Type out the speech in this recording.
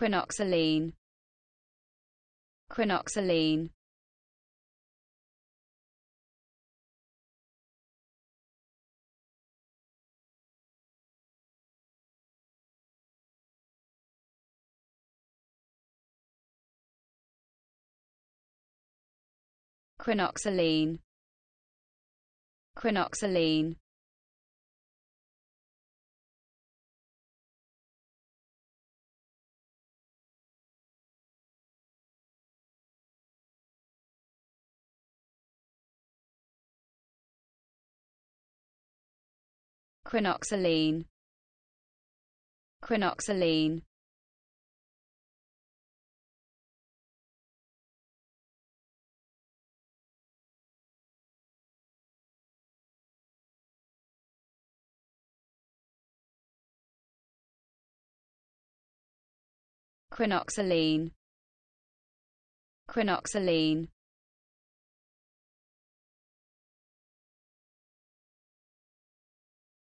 quinoxaline quinoxaline quinoxaline quinoxaline quinoxaline quinoxaline quinoxaline quinoxaline